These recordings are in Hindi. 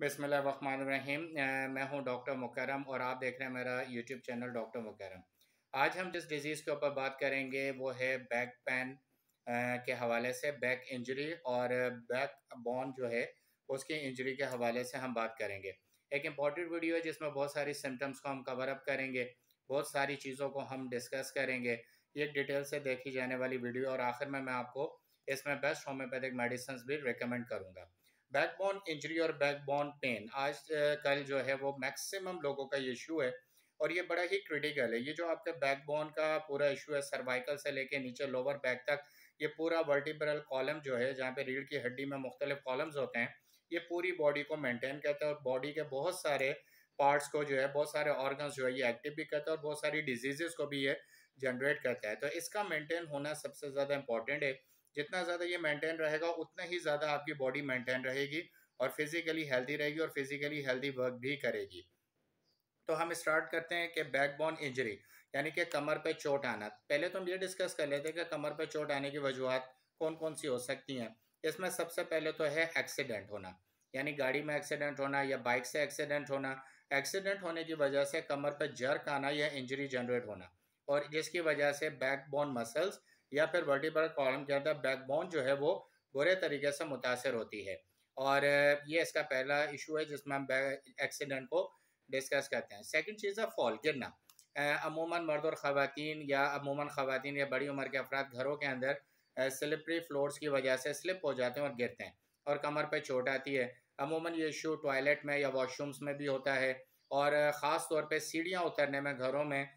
बिसमीम मैं हूँ डॉक्टर मुकरम और आप देख रहे हैं मेरा यूट्यूब चैनल डॉक्टर मुकरम आज हम जिस डिज़ीज़ के ऊपर बात करेंगे, वो है बैक पेन के हवाले से बैक इंजरी और बैक बोन जो है, उसकी इंजरी के हवाले से हम बात करेंगे। एक इंपॉर्टेंट वीडियो है जिसमें बहुत सारी सिम्टम्स को हम कवर अप करेंगे, बहुत सारी चीज़ों को हम डिस्कस करेंगे। ये डिटेल से देखी जाने वाली वीडियो और आखिर में मैं आपको इसमें बेस्ट होम्योपैथिक मेडिसिन भी रिकमेंड करूँगा। बैकबोन इंजरी और बैकबोन पेन आज कल जो है वो मैक्सिमम लोगों का ये इशू है और ये बड़ा ही क्रिटिकल है। ये जो आपके बैकबोन का पूरा इशू है सर्वाइकल से लेके नीचे लोअर बैक तक, ये पूरा वर्टिब्रल कॉलम जो है, जहाँ पे रीढ़ की हड्डी में मुख्तलिफ़ कॉलम्स होते हैं, ये पूरी बॉडी को मेंटेन करता है और बॉडी के बहुत सारे पार्ट्स को जो है, बहुत सारे ऑर्गन्स जो है, ये एक्टिव भी करता है और बहुत सारी डिजीजेस को भी ये जनरेट करता है। तो इसका मेंटेन होना सबसे ज़्यादा इंपॉर्टेंट है। जितना ज़्यादा ये मेंटेन रहेगा, उतना ही ज़्यादा आपकी बॉडी मेंटेन रहेगी और फिजिकली हेल्दी रहेगी और फिजिकली हेल्दी वर्क भी करेगी। तो हम स्टार्ट करते हैं कि बैकबोन इंजरी यानी कि कमर पे चोट आना। पहले तो हम ये डिस्कस कर लेते हैं कि कमर पे चोट आने की वजूहत कौन कौन सी हो सकती हैं। इसमें सबसे पहले तो है एक्सीडेंट होना, यानी गाड़ी में एक्सीडेंट होना या बाइक से एक्सीडेंट होना। एक्सीडेंट होने की वजह से कमर पर जर्क आना या इंजरी जनरेट होना और जिसकी वजह से बैकबोन मसल्स या फिर वर्टिब्रल कॉलम के अंदर बैकबोन जो है वो बुरे तरीके से मुतासर होती है। और ये इसका पहला इशू है जिसमें हम एक्सीडेंट को डिस्कस करते हैं। सेकंड चीज़ है फॉल गिरना। अमूमन मर्द और ख़वान या अमूमन ख़वातीन या बड़ी उम्र के अफराद घरों के अंदर स्लिपरी फ्लोर्स की वजह से स्लिप हो जाते हैं और गिरते हैं और कमर पर चोट आती है। अमूमन ये इशू टॉयलेट में या वॉशरूम्स में भी होता है और ख़ास तौर पर सीढ़ियाँ उतरने में घरों में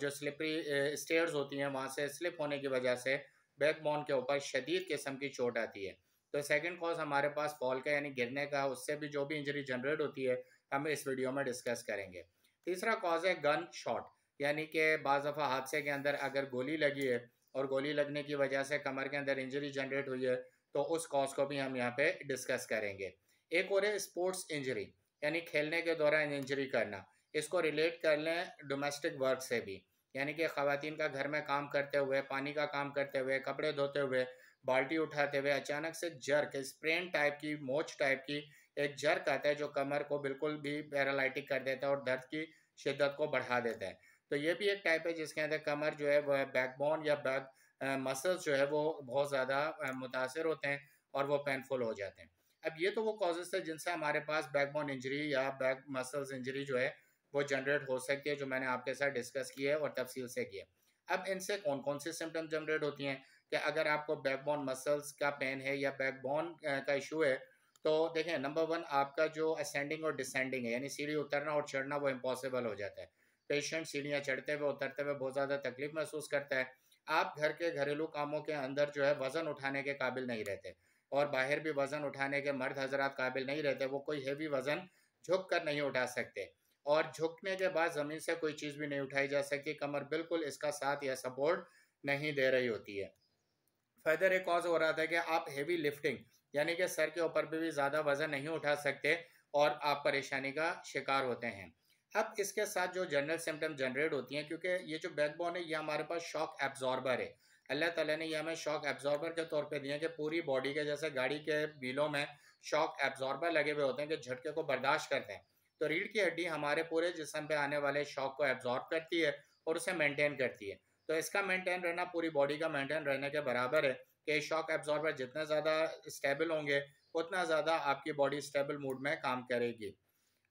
जो स्लिपरी स्टेयर्स होती हैं वहाँ से स्लिप होने की वजह से बैकबोन के ऊपर शदीद किस्म की चोट आती है। तो सेकंड कॉज हमारे पास फॉल का यानी गिरने का, उससे भी जो भी इंजरी जनरेट होती है, हम इस वीडियो में डिस्कस करेंगे। तीसरा कॉज है गन शॉट यानी कि बाज़ दफ़ा हादसे के अंदर अगर गोली लगी है और गोली लगने की वजह से कमर के अंदर इंजरी जनरेट हुई है तो उस कॉज को भी हम यहाँ पे डिस्कस करेंगे। एक और है स्पोर्ट्स इंजरी यानी खेलने के दौरान इंजरी करना। इसको रिलेट कर लें डोमेस्टिक वर्क से भी। यानी कि खातन का घर में काम करते हुए, पानी का काम करते हुए, कपड़े धोते हुए, बाल्टी उठाते हुए, अचानक से जर्क स्प्रेन टाइप की, मोच टाइप की एक जर्क आता है जो कमर को बिल्कुल भी पैरालाइटिक कर देता है और दर्द की शिद्दत को बढ़ा देता है। तो ये भी एक टाइप है जिसके अंदर कमर जो है वह बैकबोन या बैक मसल्स जो है वो बहुत ज़्यादा मुतासर होते हैं और वो पेनफुल हो जाते हैं। अब ये तो वो कॉजेज थे जिनसे हमारे पास बैकबोन इंजरी या बैक मसल्स इंजरी जो है वो जनरेट हो सकती है, जो मैंने आपके साथ डिस्कस किया है और तफसील से किया अब इनसे कौन कौन सी सिम्टम जनरेट होती हैं? कि अगर आपको बैकबोन मसल्स का पेन है या बैकबोन का इशू है तो देखें नंबर वन आपका जो असेंडिंग और डिसेंडिंग है, यानी सीढ़ी उतरना और चढ़ना वो इम्पॉसिबल हो जाता है। पेशेंट सीढ़ियाँ चढ़ते हुए, उतरते हुए बहुत ज़्यादा तकलीफ़ महसूस करता है। आप घर के घरेलू कामों के अंदर जो है वज़न उठाने के काबिल नहीं रहते और बाहर भी वज़न उठाने के मर्द हजरात काबिल नहीं रहते, वो कोई हैवी वज़न झुक कर नहीं उठा सकते। और झुकने के बाद ज़मीन से कोई चीज़ भी नहीं उठाई जा सकती कमर बिल्कुल इसका साथ या सपोर्ट नहीं दे रही होती है। फर्दर एक कॉज हो रहा था कि आप हेवी लिफ्टिंग यानी कि सर के ऊपर भी, भी ज़्यादा वज़न नहीं उठा सकते और आप परेशानी का शिकार होते हैं। अब इसके साथ जो जनरल सिम्टम जनरेट होती हैं क्योंकि ये जो बैकबोन है ये हमारे पास शॉक एब्जॉर्बर है। अल्लाह ताला ने ये हमें शॉक एब्जॉर्बर के तौर पे दिए कि पूरी बॉडी के जैसे गाड़ी के व्हीलों में शॉक एब्जॉर्बर लगे हुए होते हैं कि झटके को बर्दाश्त करते हैं। तो रीढ़ की हड्डी हमारे पूरे जिसम पे आने वाले शॉक को एब्जॉर्ब करती है और उसे मेंटेन करती है। तो इसका मेंटेन रहना, पूरी बॉडी का मेंटेन रहने के बराबर है कि शॉक एब्जॉर्बर जितना ज़्यादा स्टेबल होंगे, उतना ज़्यादा आपकी बॉडी स्टेबल मूड में काम करेगी।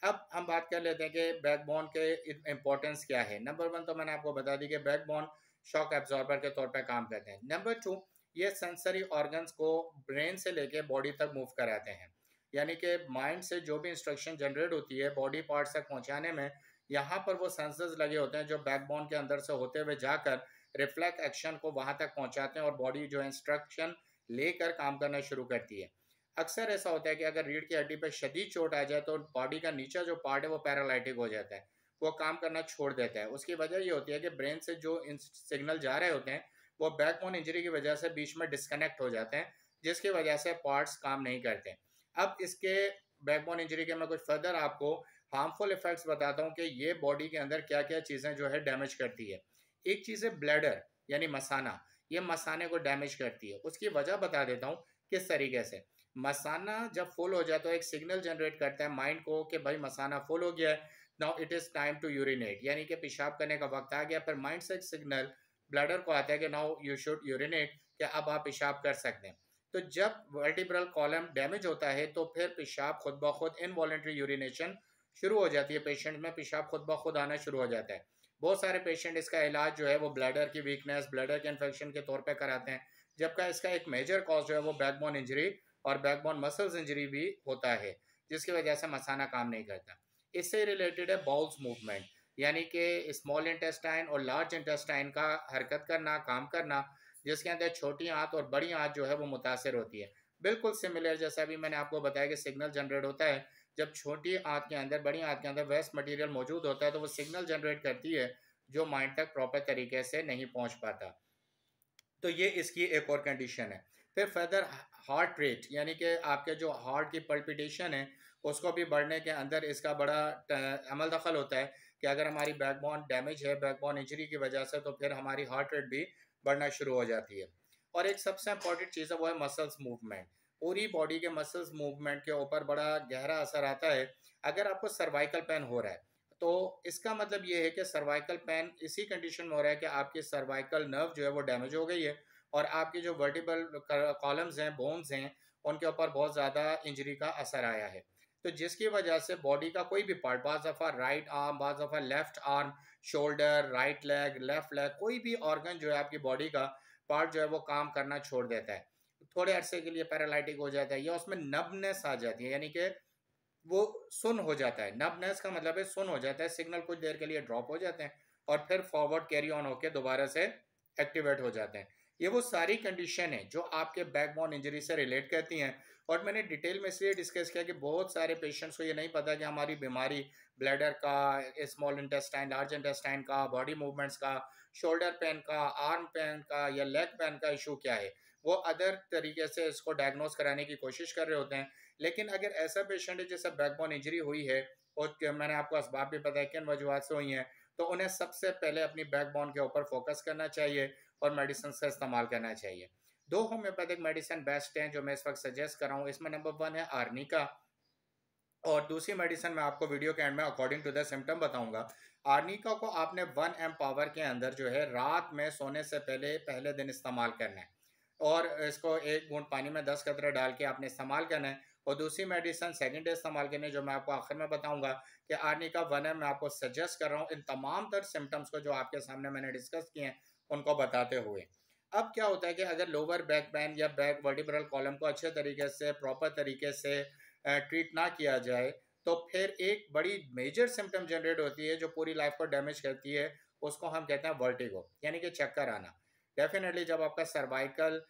अब हम बात कर लेते हैं कि बैकबोन के इम्पोर्टेंस क्या है। नंबर वन तो मैंने आपको बता दी कि बैकबोन शॉक एब्जॉर्बर के तौर पर काम करते हैं। नंबर टू ये सेंसरी ऑर्गन्स को ब्रेन से लेके बॉडी तक मूव कराते हैं। यानी कि माइंड से जो भी इंस्ट्रक्शन जनरेट होती है बॉडी पार्ट्स तक पहुँचाने में, यहाँ पर वो सेंसर्स लगे होते हैं जो बैकबोन के अंदर से होते हुए जाकर रिफ्लेक्ट एक्शन को वहाँ तक पहुँचाते हैं और बॉडी जो इंस्ट्रक्शन लेकर काम करना शुरू करती है। अक्सर ऐसा होता है कि अगर रीढ़ की हड्डी पर शदीद चोट आ जाए तो बॉडी का नीचा जो पार्ट है वो पैरालाइटिक हो जाता है, वो काम करना छोड़ देता है। उसकी वजह ये होती है कि ब्रेन से जो सिग्नल जा रहे होते हैं, वो बैकबोन इंजरी की वजह से बीच में डिस्कनेक्ट हो जाते हैं, जिसकी वजह से पार्ट्स काम नहीं करते। अब इसके बैकबोन इंजरी के मैं कुछ फर्दर आपको हार्मफुल इफेक्ट्स बताता हूँ कि ये बॉडी के अंदर क्या क्या चीज़ें जो है डैमेज करती है। एक चीज़ है ब्लैडर यानी मसाना। ये मसाने को डैमेज करती है। उसकी वजह बता देता हूँ किस तरीके से। मसाना जब फुल हो जाए तो एक सिग्नल जनरेट करता है माइंड को कि भाई मसाना फुल हो गया है। Now it is time to urinate यानी कि पेशाब करने का वक्त आ गया, पर माइंड से एक सिग्नल ब्लडर को आता है कि नाउ यू शुड यूरिनेट कि अब आप पेशाब कर सकते हैं। तो जब वर्टिब्रल कॉलम डैमेज होता है तो फिर पेशाब खुद ब खुद इनवॉलेंट्री यूरिनेशन शुरू हो जाती है। पेशेंट में पेशाब खुद ब खुद आना शुरू हो जाता है। बहुत सारे पेशेंट इसका इलाज जो है, वो ब्लडर की वीकनेस ब्लडर के इन्फेक्शन के तौर पर कराते हैं। जबकि इसका एक मेजर कॉज जो है, वो बैकबोन इंजरी और बैकबोन मसल्स इंजरी भी होता है, जिसकी वजह से मसाना काम नहीं करता। इससे रिलेटेड है बाउल्स मूवमेंट यानी कि स्मॉल इंटेस्टाइन और लार्ज इंटेस्टाइन का हरकत करना, काम करना जिसके अंदर छोटी आंत और बड़ी आंत जो है वो मुतासर होती है। बिल्कुल सिमिलर जैसा भी मैंने आपको बताया कि सिग्नल जनरेट होता है, जब छोटी आंत के अंदर, बड़ी आंत के अंदर वेस्ट मटेरियल मौजूद होता है तो वो सिग्नल जनरेट करती है, जो माइंड तक प्रॉपर तरीके से नहीं पहुँच पाता। तो ये इसकी एक और कंडीशन है। फिर फर्दर हार्ट रेट यानी कि आपके जो हार्ट की पल्पिटेशन है, उसको भी बढ़ने के अंदर इसका बड़ा अमल दखल होता है कि अगर हमारी बैकबोन डैमेज है बैकबोन इंजरी की वजह से तो फिर हमारी हार्ट रेट भी बढ़ना शुरू हो जाती है। और एक सबसे इंपॉर्टेंट चीज़ है, वो है मसल्स मूवमेंट पूरी बॉडी के मसल्स मूवमेंट के ऊपर बड़ा गहरा असर आता है, अगर आपको सर्वाइकल पेन हो रहा है तो इसका मतलब ये है कि सर्वाइकल पेन इसी कंडीशन में हो रहा है कि आपकी सर्वाइकल नर्व जो है वो डैमेज हो गई है और आपकी जो वर्टिबल कॉलम्स हैं बोन्स हैं, उनके ऊपर बहुत ज़्यादा इंजरी का असर आया है। तो जिसकी वजह से बॉडी का कोई भी पार्ट बाज दफ़ा राइट आर्म बाज दफ़ा left arm shoulder right leg left leg कोई भी ऑर्गन जो है आपकी बॉडी का पार्ट जो है वो काम करना छोड़ देता है। थोड़े अरसे के लिए पैरालाइटिक हो जाता है या उसमें नबनेस आ जाती है, यानी कि वो सुन हो जाता है। नबनेस का मतलब है सुन हो जाता है सिग्नल कुछ देर के लिए ड्रॉप हो जाते हैं और फिर फॉरवर्ड कैरी ऑन होकर दोबारा से एक्टिवेट हो जाते हैं। ये वो सारी कंडीशन है जो आपके बैकबोन इंजरी से रिलेट करती हैं। और मैंने डिटेल में इसलिए डिस्कस किया कि बहुत सारे पेशेंट्स को ये नहीं पता कि हमारी बीमारी ब्लैडर का स्मॉल इंटेस्टाइन लार्ज इंटेस्टाइन का बॉडी मूवमेंट्स का शोल्डर पेन का आर्म पेन का या लेग पेन का इशू क्या है? वो अदर तरीके से इसको डायग्नोस कराने की कोशिश कर रहे होते हैं। लेकिन अगर ऐसा पेशेंट है जैसे बैकबोन इंजरी हुई है और मैंने आपको इसबाब भी है किन वजूहत से हुई हैं तो उन्हें सबसे पहले अपनी बैकबोन के ऊपर फोकस करना चाहिए और मेडिसिन का इस्तेमाल करना चाहिए। दो होम्योपैथिक मेडिसिन बेस्ट हैं जो मैं इस वक्त सजेस्ट कर रहा हूँ। इसमें नंबर वन है आर्निका और दूसरी मेडिसिन मैं आपको वीडियो के एंड में अकॉर्डिंग टू द सिम्टम बताऊँगा। आर्निका को आपने वन एम पावर के अंदर जो है रात में सोने से पहले पहले दिन इस्तेमाल करना है और इसको एक घूट पानी में दस कतरे डाल के आपने इस्तेमाल करना है और दूसरी मेडिसिन सेकेंड डे इस्तेमाल करनी है जो मैं आपको आखिर में बताऊँगा कि आर्निका वन एम मैं आपको सजेस्ट कर रहा हूँ। इन तमाम तर सिम्टम्स को जो आपके सामने मैंने डिस्कस किए हैं, उनको बताते हुए। अब क्या होता है कि अगर लोअर बैक पेन या बैक वर्टिब्रल कॉलम को अच्छे तरीके से प्रॉपर तरीके से ट्रीट ना किया जाए तो फिर एक बड़ी मेजर सिम्टम जनरेट होती है जो पूरी लाइफ को डैमेज करती है, उसको हम कहते हैं वर्टिगो यानी कि चक्कर आना। डेफिनेटली जब आपका सर्वाइकल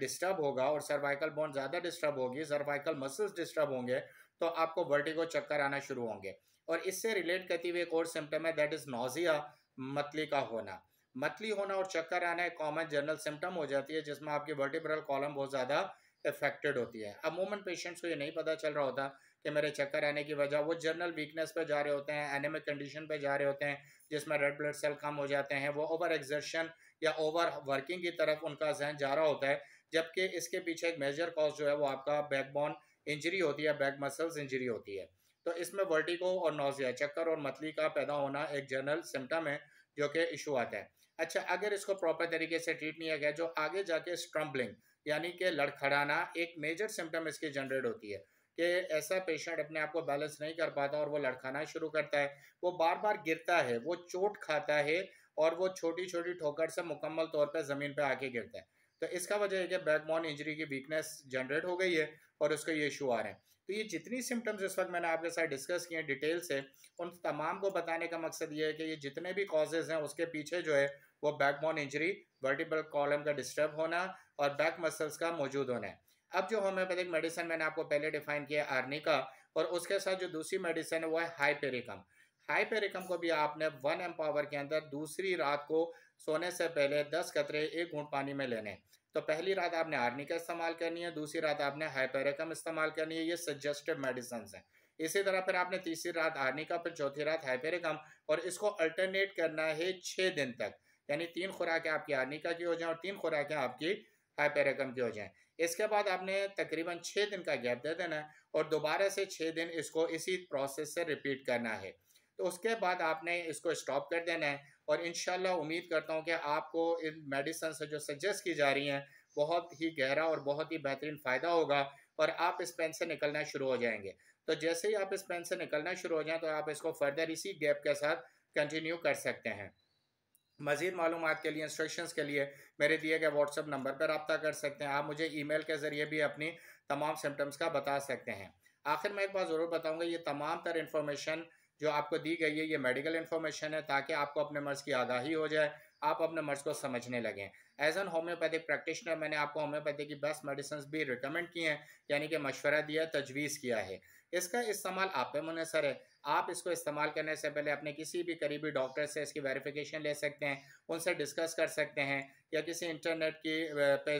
डिस्टर्ब होगा और सर्वाइकल बोन ज़्यादा डिस्टर्ब होगी सर्वाइकल मसल्स डिस्टर्ब होंगे तो आपको वर्टिगो चक्कर आना शुरू होंगे। और इससे रिलेट करती हुई एक और सिम्टम है दैट इज़ नोजिया मतली का होना। मतली होना और चक्कर आना एक कॉमन जनरल सिम्टम हो जाती है, जिसमें आपकी वर्टिब्रल कॉलम बहुत ज़्यादा इफेक्टेड होती है। अमूमन पेशेंट्स को ये नहीं पता चल रहा होता कि मेरे चक्कर आने की वजह, वो जनरल वीकनेस पे जा रहे होते हैं एनेमिक कंडीशन पे जा रहे होते हैं, जिसमें रेड ब्लड सेल कम हो जाते हैं, वो ओवर एक्जर्शन या ओवर वर्किंग की तरफ़ उनका जहन जा रहा होता है, जबकि इसके पीछे एक मेजर कॉज जो है वो आपका बैकबोन इंजरी होती है बैक मसल्स इंजरी होती है। तो इसमें वर्टिको और नोजिया चक्कर और मतली का पैदा होना एक जनरल सिम्टम है, जो कि इशू आता है। अच्छा अगर इसको प्रॉपर तरीके से ट्रीट नहीं किया गया जो आगे जाके स्ट्रम्बलिंग यानी कि लड़खड़ाना, एक मेजर सिम्टम इसकी जनरेट होती है, कि ऐसा पेशेंट अपने आप को बैलेंस नहीं कर पाता और वो लड़खाना शुरू करता है। वो बार बार गिरता है, वो चोट खाता है और वो छोटी छोटी ठोकर से मुकम्मल तौर पर ज़मीन पर आके गिरता है। तो इसका वजह है कि बैकबोन इंजरी की वीकनेस जनरेट हो गई है और उसको ये इशू आ रहे हैं। तो ये जितनी सिम्टम्स इस वक्त मैंने आपके साथ डिस्कस किए हैं डिटेल से उन तमाम को बताने का मकसद ये है कि ये जितने भी कॉजेज़ हैं, उसके पीछे जो है, वो बैकबोन इंजरी वर्टिबल कॉलम का डिस्टर्ब होना और बैक मसल्स का मौजूद होना है। अब जो होम्योपैथिक मेडिसिन मैंने आपको पहले डिफाइन किया आर्निका और उसके साथ जो दूसरी मेडिसिन है, वो है हाईपेरिकम हाईपेरिकम को भी आपने वन एम पावर के अंदर दूसरी रात को सोने से पहले दस कतरे एक घूट पानी में लेने। तो पहली रात आपने आर्निका इस्तेमाल करनी है, दूसरी रात आपने हाईपेरिकम इस्तेमाल करनी है, ये सजेस्टेड मेडिसिन हैं। इसी तरह फिर आपने तीसरी रात आर्निका फिर चौथी रात हाइपेरिकम और इसको अल्टरनेट करना है छः दिन तक। यानी तीन खुराकें आपकी आर्निका की हो जाएँ और तीन खुराकें आपकी हाइपेरिकम की हो जाएँ। इसके बाद आपने तकरीबन छः दिन का गैप दे देना है और दोबारा से छः दिन इसको इसी प्रोसेस से रिपीट करना है। तो उसके बाद आपने इसको स्टॉप कर देना है। और इन उम्मीद करता हूँ कि आपको इन मेडिसन से जो सजेस्ट की जा रही हैं, बहुत ही गहरा और बहुत ही बेहतरीन फ़ायदा होगा और आप इस पेन से निकलना शुरू हो जाएँगे। तो जैसे ही आप इस पेन से निकलना शुरू हो जाएँ तो आप इसको फर्दर इसी गैप के साथ कंटिन्यू कर सकते हैं। मज़ीद मालूम के लिए इंस्ट्रक्शंस के लिए मेरे दिए गए व्हाट्सअप नंबर पर रब्ता कर सकते हैं। आप मुझे ईमेल के ज़रिए भी अपनी तमाम सिम्टम्स का बता सकते हैं। आखिर मैं एक बार ज़रूर बताऊँगा, ये तमाम तर इन्फॉर्मेशन जो आपको दी गई है, ये मेडिकल इन्फॉर्मेशन है ताकि आपको अपने मर्ज़ की आगाही हो जाए, आप अपने मर्ज़ को समझने लगें। एज एन होम्योपैथिक प्रैक्टिशनर मैंने आपको होम्योपैथी की बेस्ट मेडिसिन भी रिकमेंड किए हैं, यानी कि मशवरा दिया, तजवीज़ किया है। इसका इस्तेमाल आप पे मुनसर है। आप इसको इस्तेमाल करने से पहले अपने किसी भी करीबी डॉक्टर से इसकी वेरिफिकेशन ले सकते हैं, उनसे डिस्कस कर सकते हैं, या किसी इंटरनेट की पे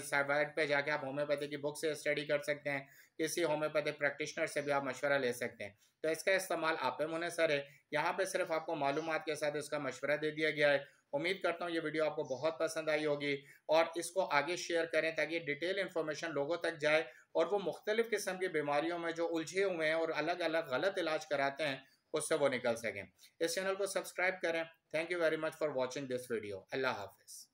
पे जाके आप होम्योपैथी की बुक से स्टडी कर सकते हैं, किसी होम्योपैथी प्रैक्टिशनर से भी आप मशवरा ले सकते हैं। तो इसका इस्तेमाल आप पे मुनसर है। यहाँ पर सिर्फ़ आपको मालूम के साथ इसका मशवरा दे दिया गया है। उम्मीद करता हूँ ये वीडियो आपको बहुत पसंद आई होगी और इसको आगे शेयर करें ताकि डिटेल इन्फॉर्मेशन लोगों तक जाए और वो मुख्तलिफ़ किस्म की बीमारियों में जो उलझे हुए हैं और अलग अलग गलत इलाज कराते हैं, उससे वो निकल सकें। इस चैनल को सब्सक्राइब करें। Thank you very much for watching this video अल्लाह हाफिज़।